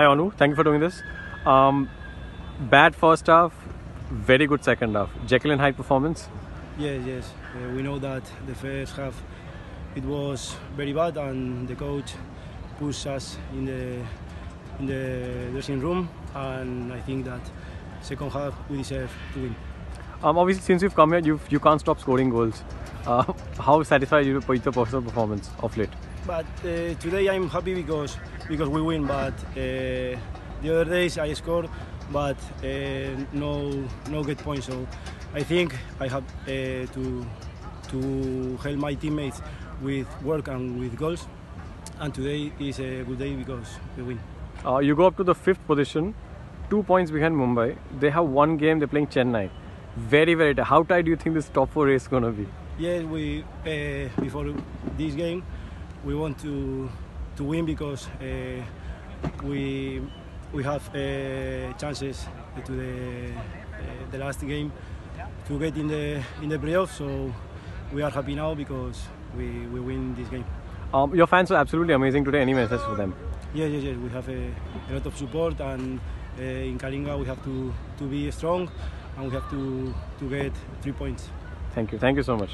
Hi Onwu, thank you for doing this. Um, bad first half, very good second half. Jekyll and Hyde performance. Yes, yes. Uh, we know that the first half it was very bad, and the coach pushed us in the in the dressing room, and I think that second half we deserve to win. Um, obviously, since you've come here, you've, you can't stop scoring goals. Uh, how satisfied are you with your personal performance of late? But uh, today I'm happy because because we win. But uh, the other days I scored, but uh, no no get points. So I think I have uh, to to help my teammates with work and with goals. And today is a good day because we win. Uh, you go up to the fifth position, two points behind Mumbai. They have one game. They're playing Chennai. Very very tight. How tight do you think this top four race is gonna be? Yes, we uh, before this game we want to to win because uh, we we have uh, chances to the uh, the last game to get in the in the playoffs. So we are happy now because we, we win this game. Um, your fans were absolutely amazing today. Any message for them? Yes, yes, yes. We have a, a lot of support, and uh, in Kalinga we have to, to be strong, and we have to to get three points. Thank you. Thank you so much.